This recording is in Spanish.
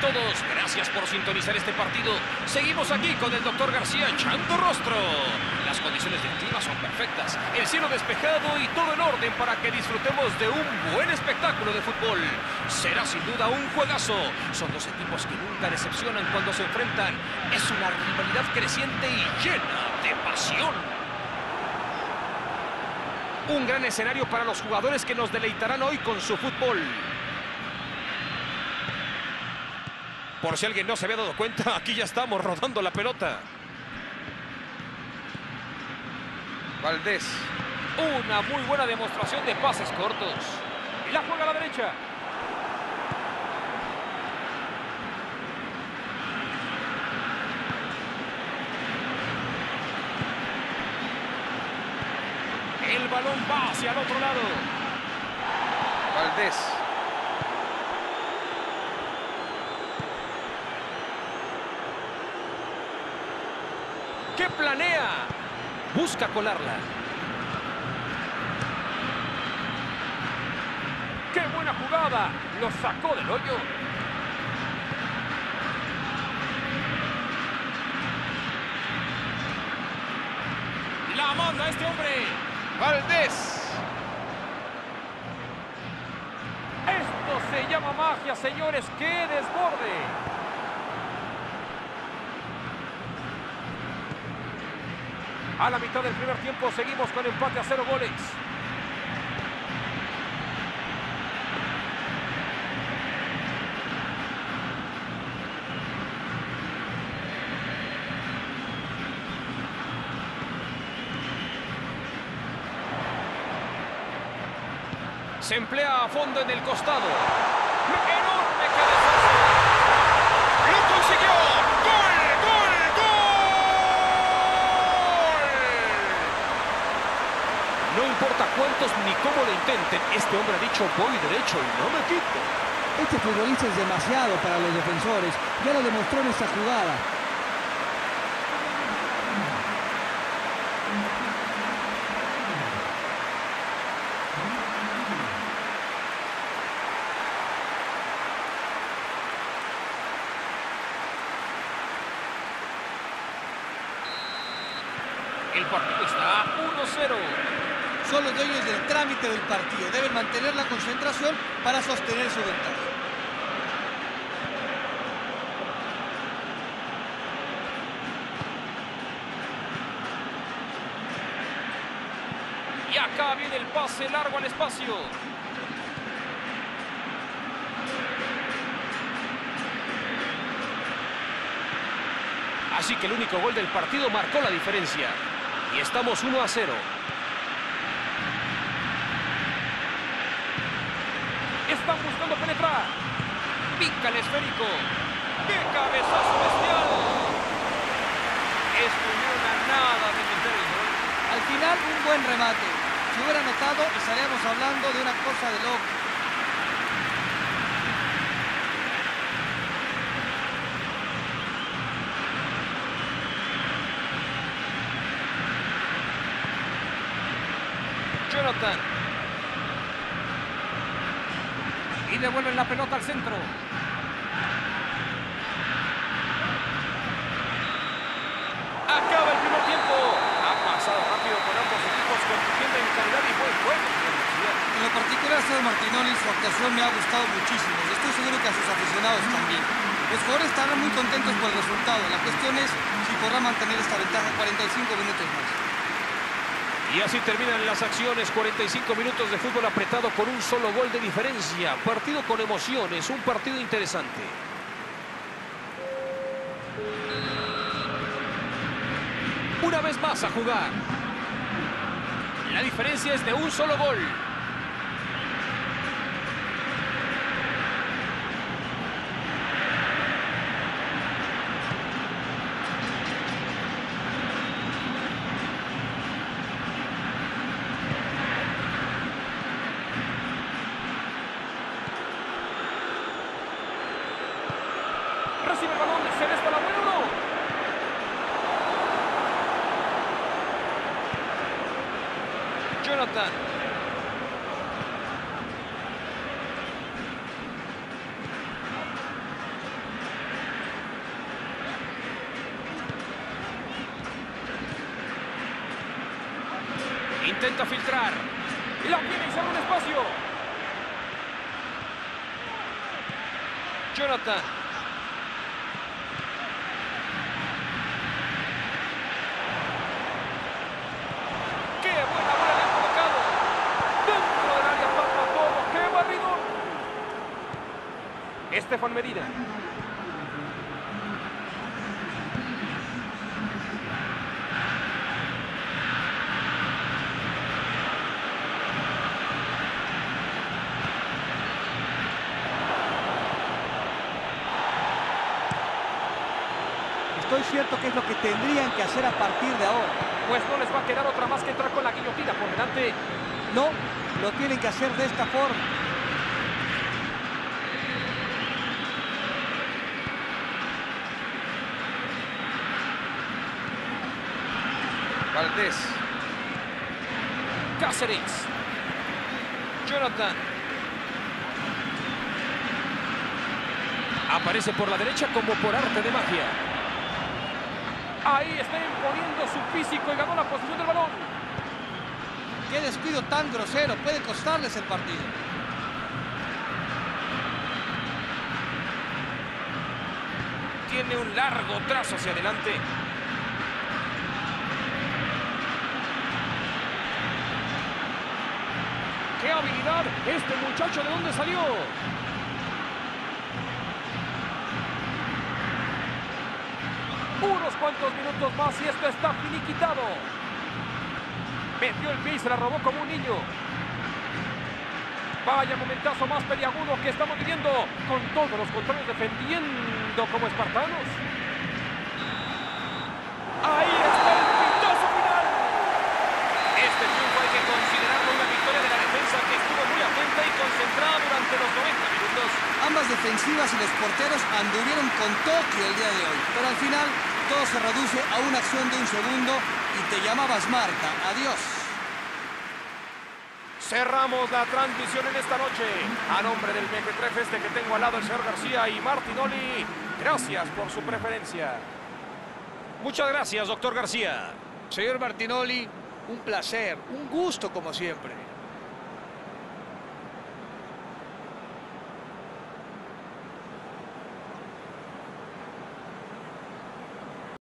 todos, gracias por sintonizar este partido. Seguimos aquí con el doctor García echando rostro. Las condiciones del clima son perfectas, el cielo despejado y todo en orden para que disfrutemos de un buen espectáculo de fútbol. Será sin duda un juegazo. Son dos equipos que nunca decepcionan cuando se enfrentan. Es una rivalidad creciente y llena de pasión. Un gran escenario para los jugadores que nos deleitarán hoy con su fútbol. Por si alguien no se había dado cuenta, aquí ya estamos rodando la pelota. Valdés. Una muy buena demostración de pases cortos. Y la juega a la derecha. El balón va hacia el otro lado. Valdés. ¿Qué planea? Busca colarla. ¡Qué buena jugada! Lo sacó del hoyo. La manda este hombre. Valdés. Esto se llama magia, señores. ¡Qué desborde! A la mitad del primer tiempo seguimos con empate a cero goles. Se emplea a fondo en el costado. ¡Enorme cabezazo! ¡Lo consiguió! ¡Gol, gol, gol! No importa cómo lo intenten, este hombre ha dicho voy derecho y no me quito. Este futbolista es demasiado para los defensores. Ya lo demostró en esta jugada. El partido está 1-0. Son los dueños del trámite del partido. Deben mantener la concentración para sostener su ventaja. Y acá viene el pase largo al espacio. Así que el único gol del partido marcó la diferencia. Y estamos 1 a 0. Están buscando penetrar. Pica el esférico. ¡Qué cabezazo bestial! Estuvieron a nada de meter el gol. Al final, un buen remate. Si hubiera notado, estaríamos hablando de una cosa de loco. Jonathan. Y devuelven la pelota al centro. Acaba el primer tiempo. Ha pasado rápido con ambos equipos compitiendo en calidad y buen juego. En lo particular, César Martinoli, su actuación me ha gustado muchísimo. Estoy seguro que a sus aficionados también. Los jugadores estarán muy contentos por el resultado. La cuestión es si podrá mantener esta ventaja 45 minutos más. Y así terminan las acciones, 45 minutos de fútbol apretado con un solo gol de diferencia. Partido con emociones, un partido interesante. Una vez más a jugar. La diferencia es de un solo gol. Jonathan. Intenta filtrar. Y la tiene y sale un espacio. Jonathan. Estefan Medina. Estoy cierto que es lo que tendrían que hacer a partir de ahora. Pues no les va a quedar otra más que entrar con la guillotina por delante. No, lo tienen que hacer de esta forma. Valdés. Cáceres. Jonathan. Aparece por la derecha como por arte de magia. Ahí está imponiendo su físico y ganó la posición del balón. Qué descuido tan grosero, puede costarles el partido. Tiene un largo trazo hacia adelante. Habilidad! Este muchacho, ¿de dónde salió? Unos cuantos minutos más y esto está finiquitado. Metió el pie y se la robó como un niño. Vaya momentazo más peliagudo que estamos viviendo con todos los controles defendiendo como espartanos. Ahí está el pitazo final. Este triunfo hay que considerarlo una victoria de la defensa que estuvo muy atenta y concentrada durante los 90 minutos. Y los porteros anduvieron con toque el día de hoy, pero al final todo se reduce a una acción de un segundo y te llamabas Marta. Adiós. Cerramos la transmisión en esta noche. A nombre del MG3 este que tengo al lado, el señor García y Martinoli, gracias por su preferencia. Muchas gracias, doctor García. Señor Martinoli, un placer, un gusto como siempre.